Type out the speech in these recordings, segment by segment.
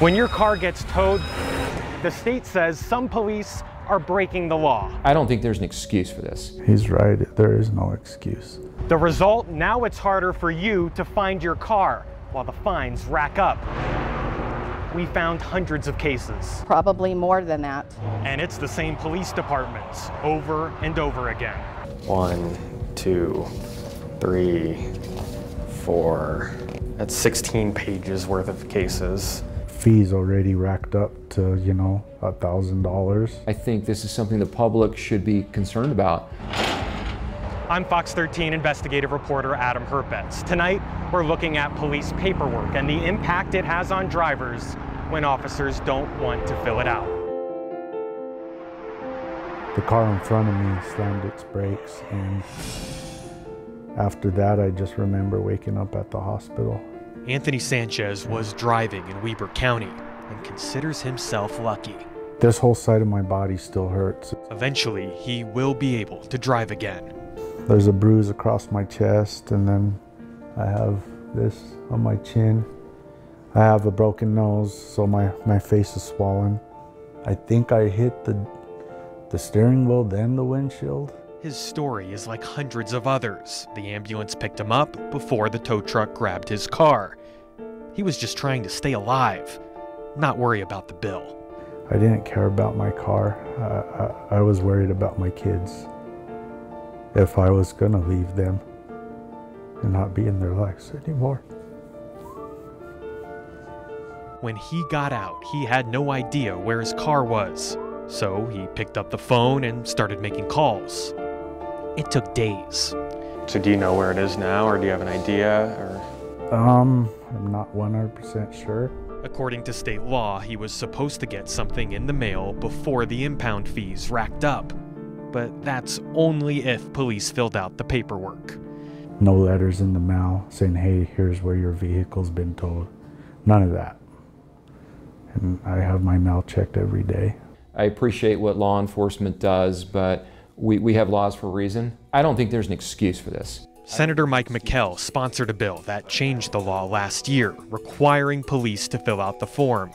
When your car gets towed, the state says some police are breaking the law. I don't think there's an excuse for this. He's right, there is no excuse. The result, now it's harder for you to find your car while the fines rack up. We found hundreds of cases. Probably more than that. And it's the same police departments over and over again. One, two, three, four. That's 16 pages worth of cases. Fees already racked up to, you know, a thousand dollars. I think this is something the public should be concerned about. I'm Fox 13 investigative reporter Adam Herbets. Tonight, we're looking at police paperwork and the impact it has on drivers when officers don't want to fill it out. The car in front of me slammed its brakes and after that I just remember waking up at the hospital. Anthony Sanchez was driving in Weber County and considers himself lucky. This whole side of my body still hurts. Eventually, he will be able to drive again. There's a bruise across my chest and then I have this on my chin. I have a broken nose, so my, my face is swollen. I think I hit the, the steering wheel, then the windshield. His story is like hundreds of others. The ambulance picked him up before the tow truck grabbed his car. He was just trying to stay alive, not worry about the bill. I didn't care about my car. I, I, I was worried about my kids. If I was going to leave them and not be in their lives anymore. When he got out, he had no idea where his car was. So he picked up the phone and started making calls. It took days. So do you know where it is now, or do you have an idea? Or? Um, I'm not 100% sure. According to state law, he was supposed to get something in the mail before the impound fees racked up. But that's only if police filled out the paperwork. No letters in the mail saying, hey, here's where your vehicle's been towed. None of that. And I have my mail checked every day. I appreciate what law enforcement does, but we, we have laws for a reason. I don't think there's an excuse for this. Senator Mike McKell sponsored a bill that changed the law last year, requiring police to fill out the form.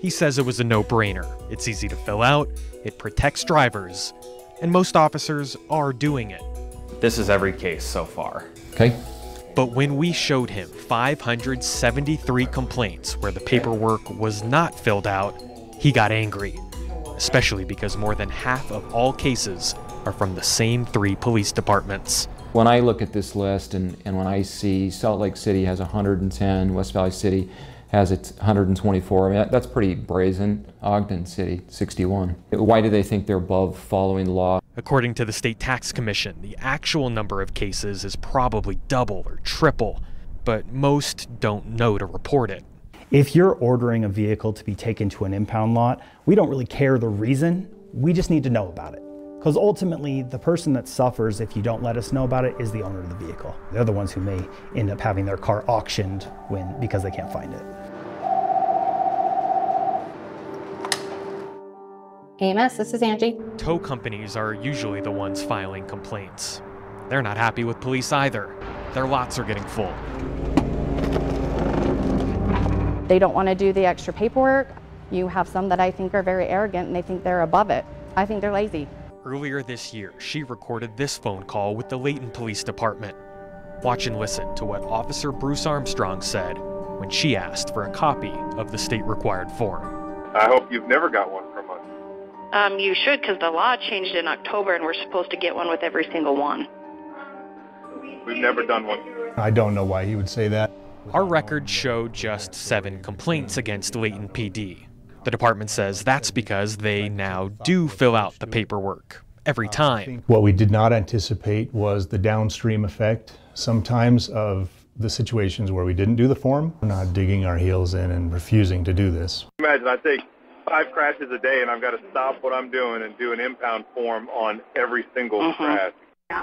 He says it was a no brainer. It's easy to fill out, it protects drivers, and most officers are doing it. This is every case so far. Okay? But when we showed him 573 complaints where the paperwork was not filled out, he got angry, especially because more than half of all cases are from the same three police departments. When I look at this list and, and when I see Salt Lake City has 110, West Valley City has its 124, I mean, that, that's pretty brazen. Ogden City, 61. Why do they think they're above following the law? According to the State Tax Commission, the actual number of cases is probably double or triple, but most don't know to report it. If you're ordering a vehicle to be taken to an impound lot, we don't really care the reason, we just need to know about it. Because ultimately, the person that suffers if you don't let us know about it is the owner of the vehicle. They're the ones who may end up having their car auctioned when because they can't find it. Amos, this is Angie. Tow companies are usually the ones filing complaints. They're not happy with police either. Their lots are getting full. They don't want to do the extra paperwork. You have some that I think are very arrogant and they think they're above it. I think they're lazy. Earlier this year, she recorded this phone call with the Layton Police Department. Watch and listen to what Officer Bruce Armstrong said when she asked for a copy of the state required form. I hope you've never got one from us. Um, you should, because the law changed in October, and we're supposed to get one with every single one. We've never done one. I don't know why he would say that. Our records show just seven complaints against Layton PD. The department says that's because they now do fill out the paperwork every time. What we did not anticipate was the downstream effect sometimes of the situations where we didn't do the form. We're not digging our heels in and refusing to do this. Imagine I take five crashes a day and I've got to stop what I'm doing and do an impound form on every single Mhm. crash.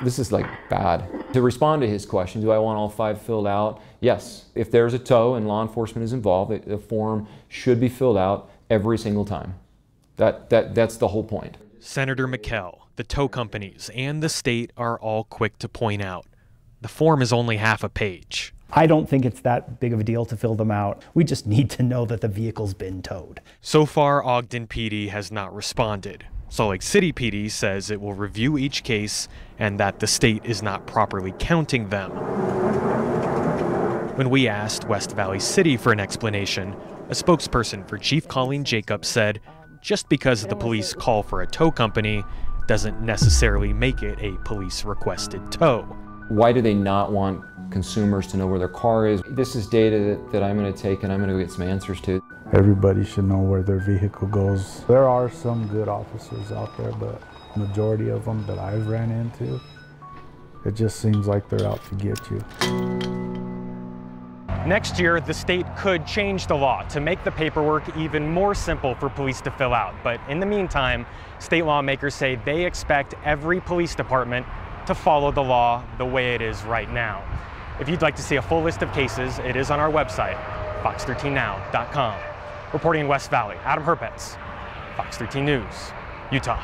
This is like bad. To respond to his question, do I want all five filled out? Yes. If there's a tow and law enforcement is involved, the- the form should be filled out every single time. That, that, that's the whole point. Senator McKell, the tow companies, and the state are all quick to point out the form is only half a page. I don't think it's that big of a deal to fill them out. We just need to know that the vehicle's been towed. So far, Ogden PD has not responded. Salt Lake City PD says it will review each case and that the state is not properly counting them. When we asked West Valley City for an explanation, a spokesperson for Chief Colleen Jacobs said just because the police call for a tow company doesn't necessarily make it a police requested tow. Why do they not want consumers to know where their car is? This is data that, that I'm going to take and I'm going to get some answers to. Everybody should know where their vehicle goes. There are some good officers out there, but majority of them that I've ran into, it just seems like they're out to get you. Next year, the state could change the law to make the paperwork even more simple for police to fill out. But in the meantime, state lawmakers say they expect every police department to follow the law the way it is right now. If you'd like to see a full list of cases, it is on our website, fox13now.com. Reporting in West Valley, Adam Herbets, Fox 13 News, Utah.